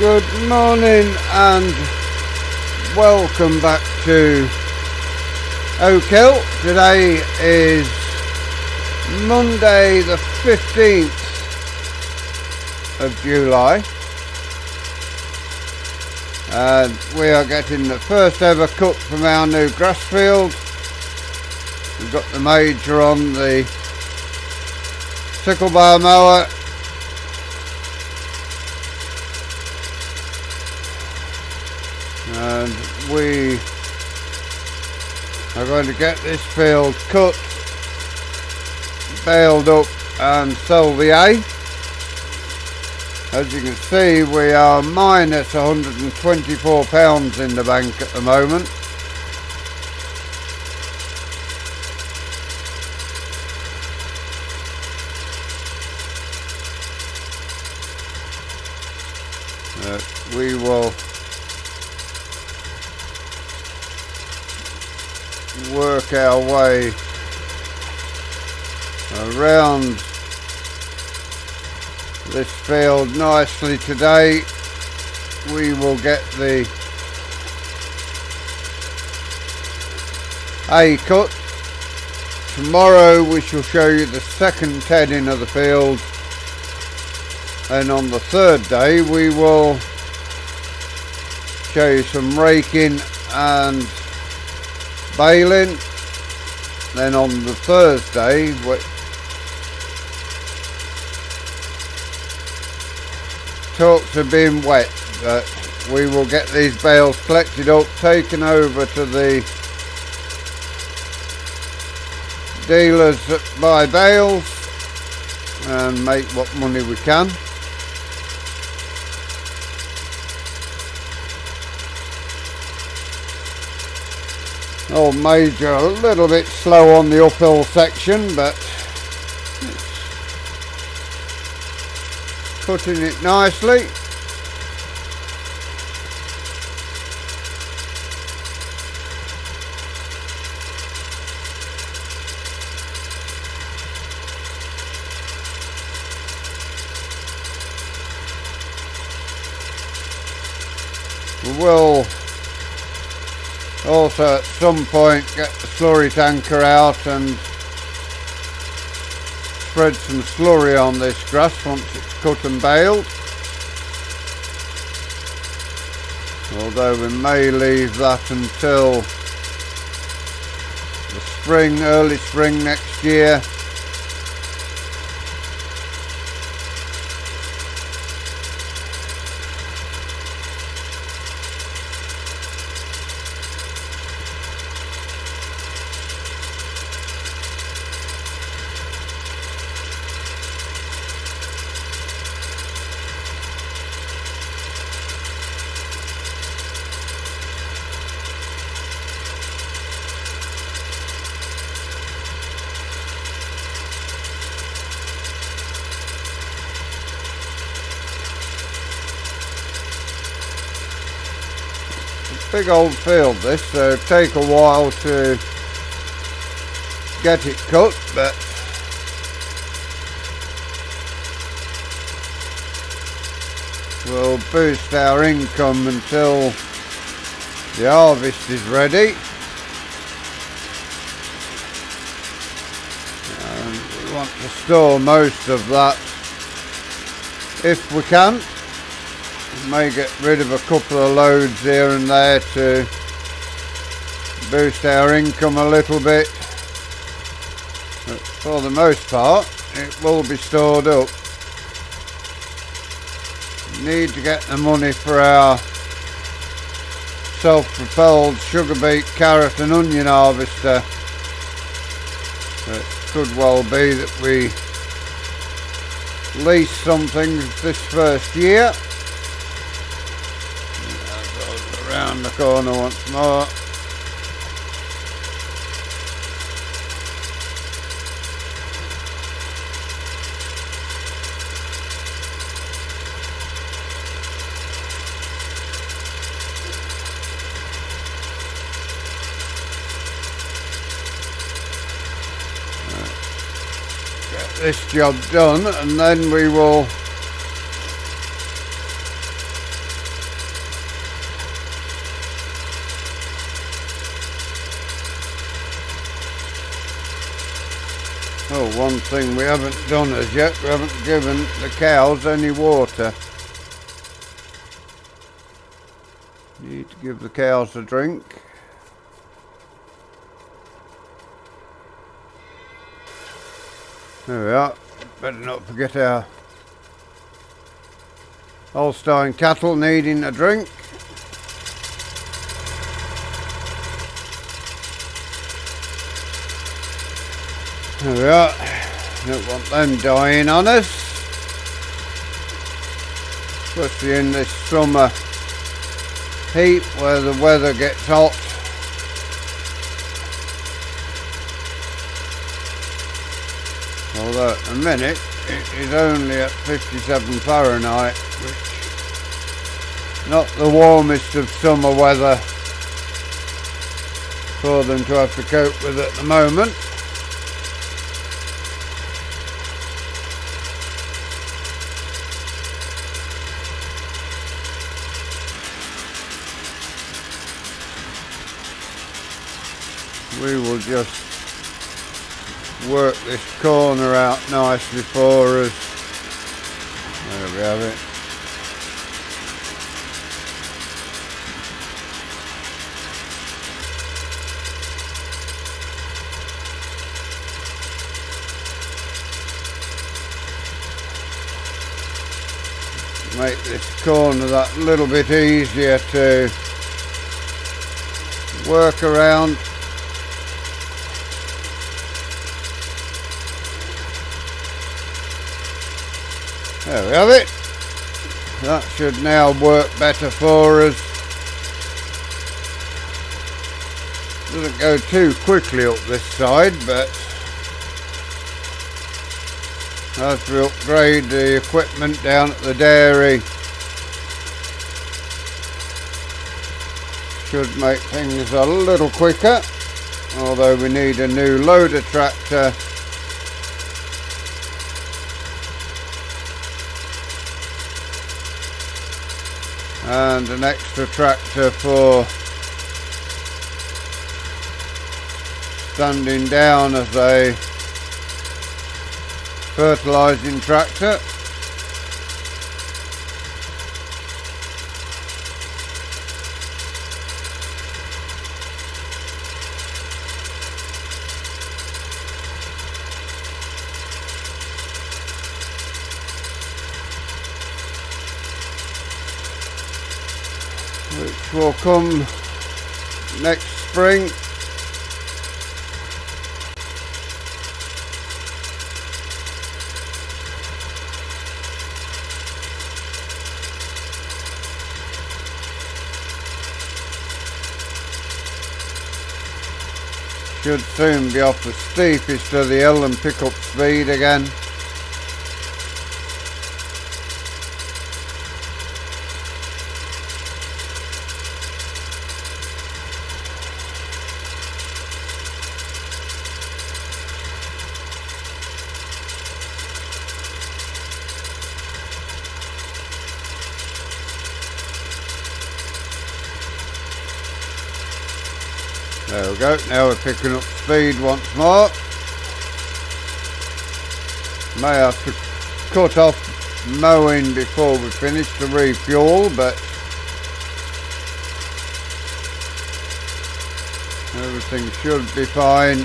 Good morning and welcome back to Oak Hill. Today is Monday the 15th of July and we are getting the first ever cut from our new grass field. We've got the major on the sickle bar mower and we are going to get this field cut, baled up and hay. As you can see we are minus 124 pounds in the bank at the moment. Uh, we will work our way around this field nicely today. We will get the hay cut. Tomorrow we shall show you the second tedding of the field and on the third day we will show you some raking and baling. Then on the Thursday, talks have been wet, but we will get these bales collected up, taken over to the dealers that buy bales and make what money we can. Old Major a little bit slow on the uphill section, but putting it nicely. We will also at some point get the slurry tanker out and spread some slurry on this grass once it's cut and baled. Although we may leave that until the spring, early spring next year. Big old field this, so take a while to get it cut, but we'll boost our income until the harvest is ready. And we want to store most of that if we can may get rid of a couple of loads here and there to boost our income a little bit. But for the most part it will be stored up. Need to get the money for our self-propelled sugar beet carrot and onion harvester. It could well be that we lease something this first year around the corner once more. Get this job done and then we will Oh, one thing we haven't done as yet, we haven't given the cows any water. Need to give the cows a drink. There we are. Better not forget our Holstein cattle needing a drink. We. Don't want them dying on us. Especially in this summer heat where the weather gets hot. Although at the minute it is only at 57 Fahrenheit, which not the warmest of summer weather for them to have to cope with at the moment. we will just work this corner out nicely for us. There we have it. Make this corner that little bit easier to work around There we have it. That should now work better for us. Doesn't go too quickly up this side, but as we upgrade the equipment down at the dairy, should make things a little quicker, although we need a new loader tractor and an extra tractor for standing down as a fertilising tractor which will come next spring. Should soon be off the steepest of the hill and pick up speed again. There we go, now we're picking up speed once more. May have to cut off mowing before we finish to refuel, but everything should be fine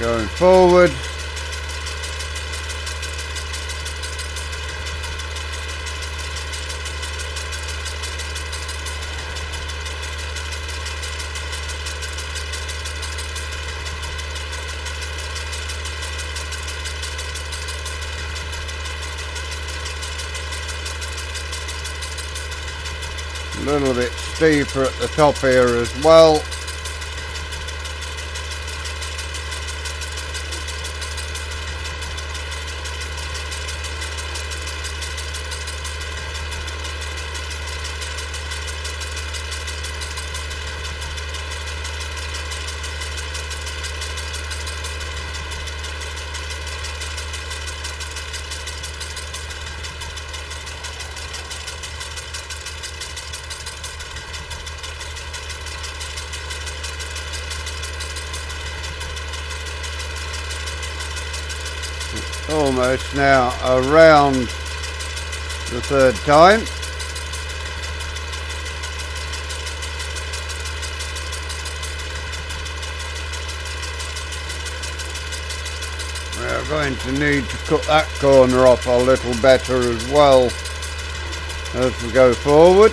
going forward. A little bit steeper at the top here as well. Almost now around the third time. We're going to need to cut that corner off a little better as well as we go forward.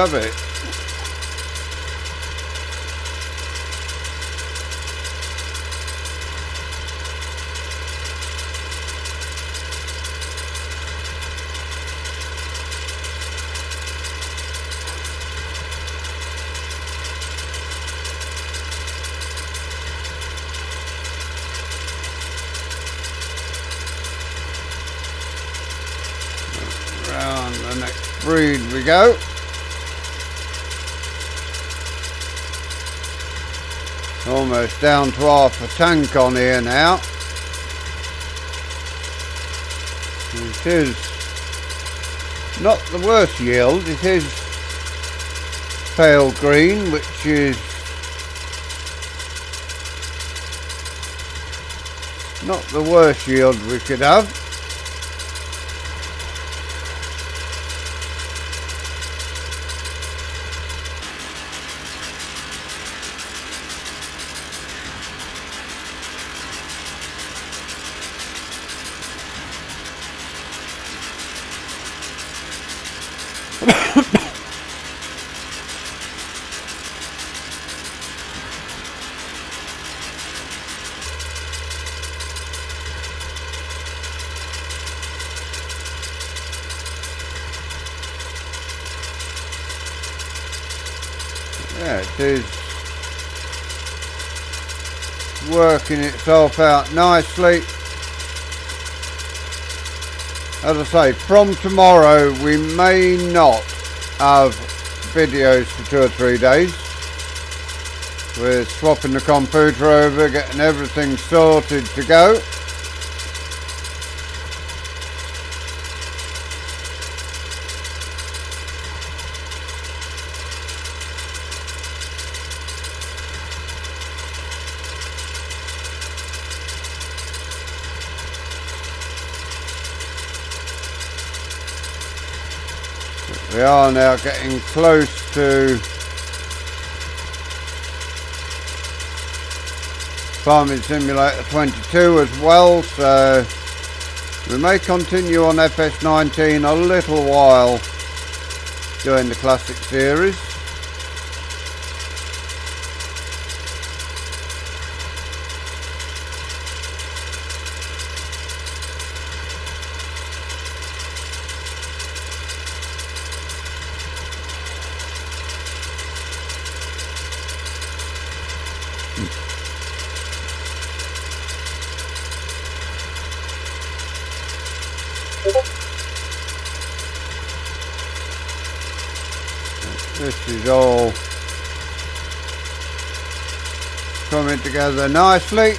Have it. Round the next breed we go. Almost down to half a tank on here now. It is not the worst yield, it is pale green which is not the worst yield we could have. Yeah, it is working itself out nicely. As I say, from tomorrow we may not have videos for two or three days. We're swapping the computer over, getting everything sorted to go. Are now getting close to Farming Simulator 22 as well, so we may continue on FS19 a little while during the Classic Series. This is all coming together nicely.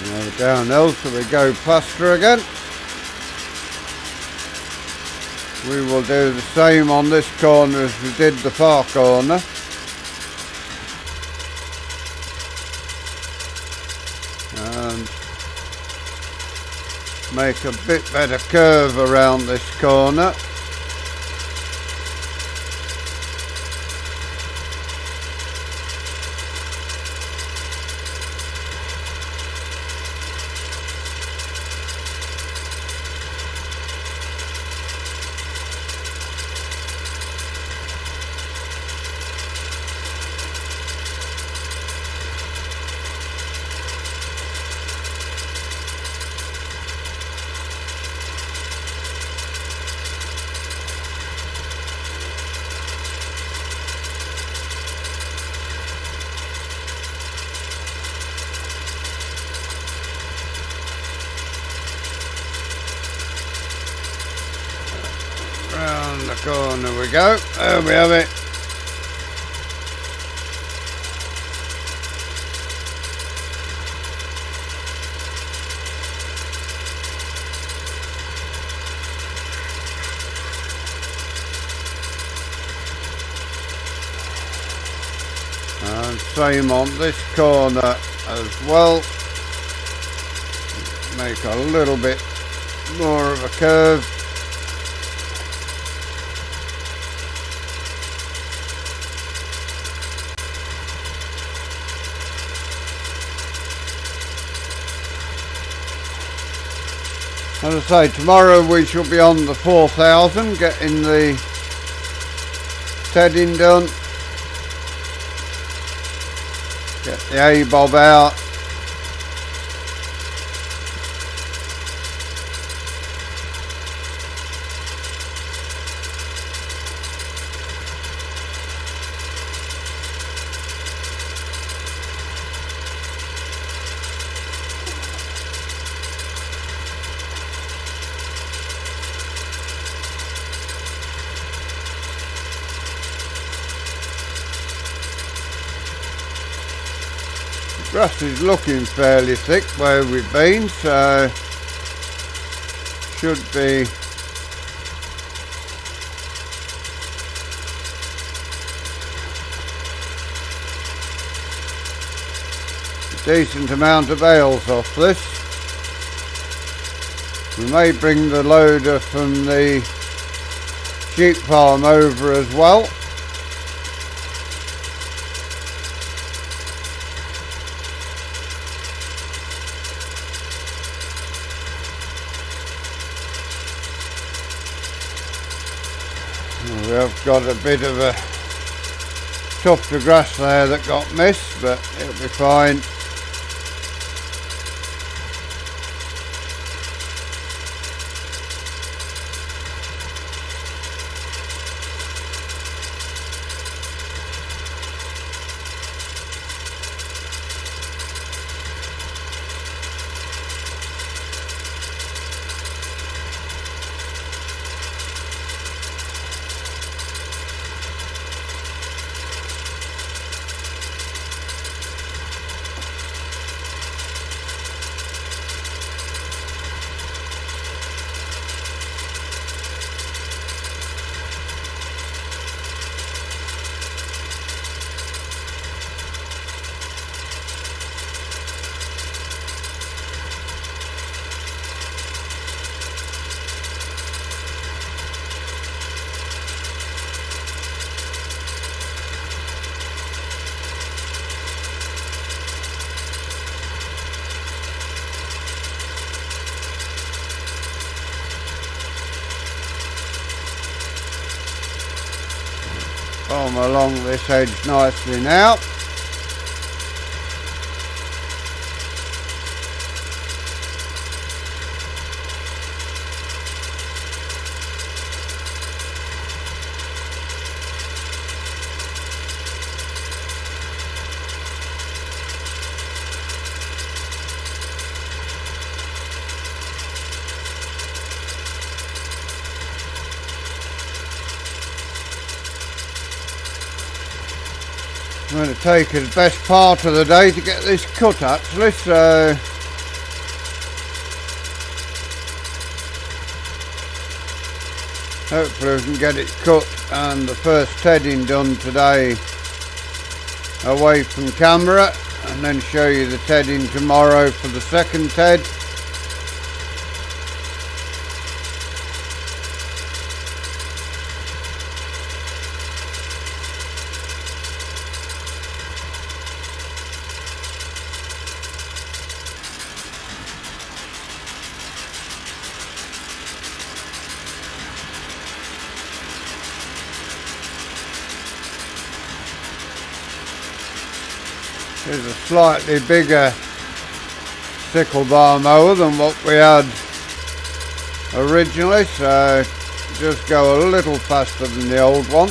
Now downhill so we go faster again. We will do the same on this corner as we did the far corner. And make a bit better curve around this corner. there we go. There we have it. And same on this corner as well. Make a little bit more of a curve. As I say, tomorrow we shall be on the 4000 getting the tedding done. Get the Haybob out. Grass is looking fairly thick where we've been so should be decent amount of bales off this. We may bring the loader from the sheep farm over as well We have got a bit of a tuft of grass there that got missed, but it'll be fine. Farm along this edge nicely now. I'm going to take the best part of the day to get this cut actually, so hopefully we can get it cut and the first tedding done today away from camera and then show you the tedding tomorrow for the second ted. is a slightly bigger sickle bar mower than what we had originally so just go a little faster than the old one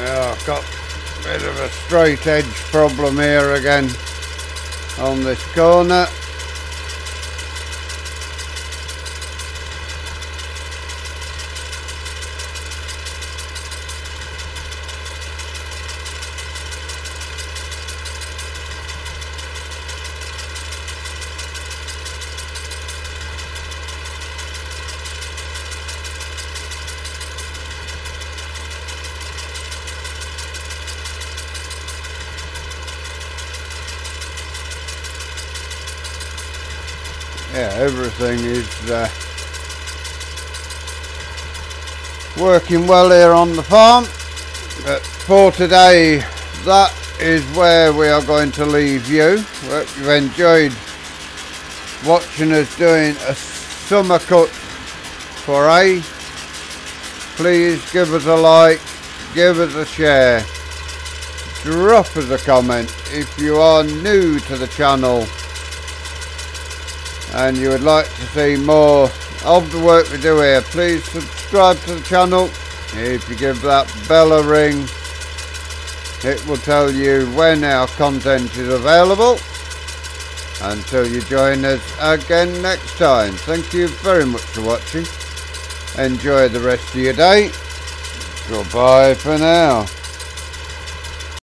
Yeah, I've got a bit of a straight edge problem here again on this corner. Everything is uh, working well here on the farm. But for today, that is where we are going to leave you. Hope you've enjoyed watching us doing a summer cut for hay. Please give us a like, give us a share, drop us a comment if you are new to the channel and you would like to see more of the work we do here, please subscribe to the channel. If you give that bell a ring, it will tell you when our content is available. Until you join us again next time. Thank you very much for watching. Enjoy the rest of your day. Goodbye for now.